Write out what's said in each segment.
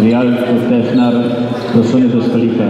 Real Technar, do Sony do Stolika.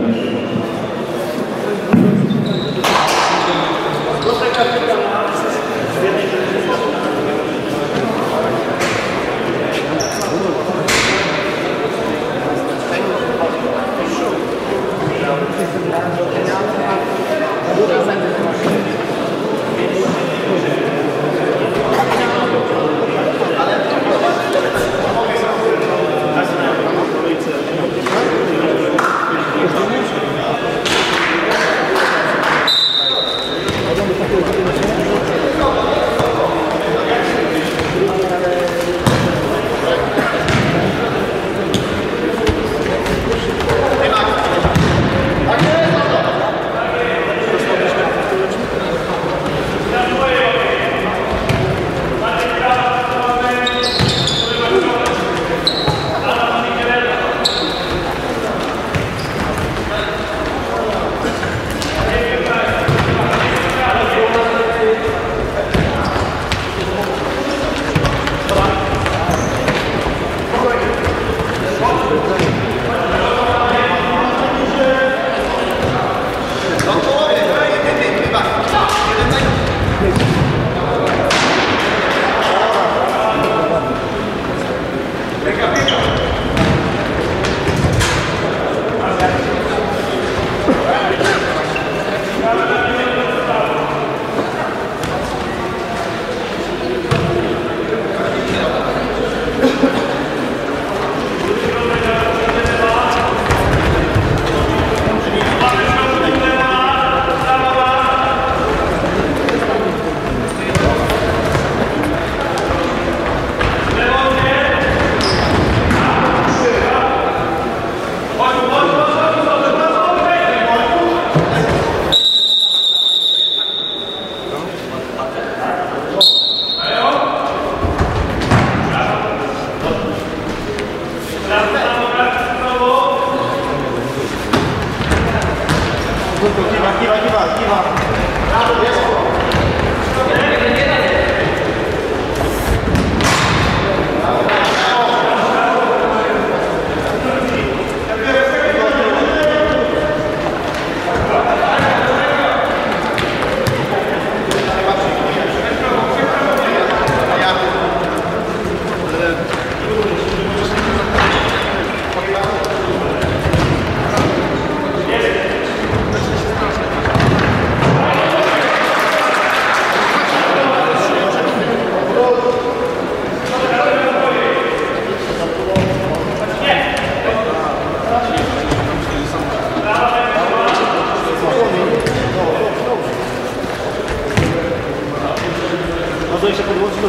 Może jeszcze podłączyć do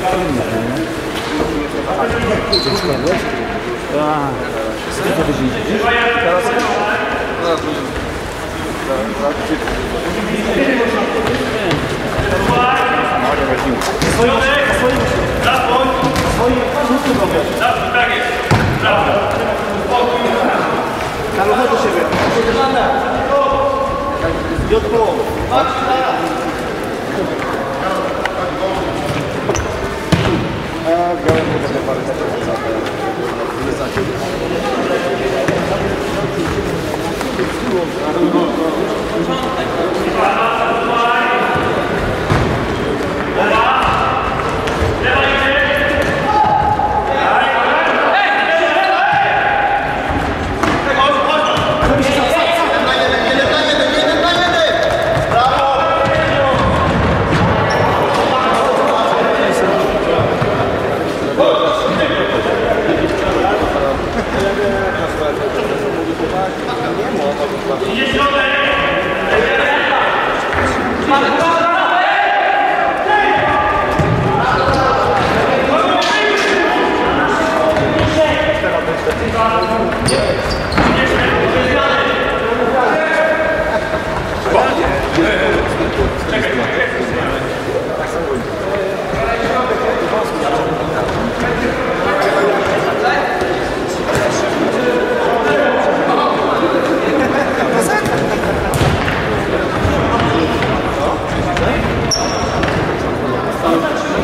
Tam chodź do siebie. Jodło. Patrz, Gracias.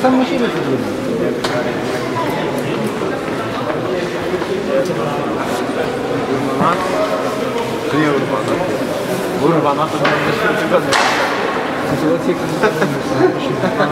13분 씨를 주고 그냥 오늘 만났 오늘 던데 술을 죽었네. 어떻게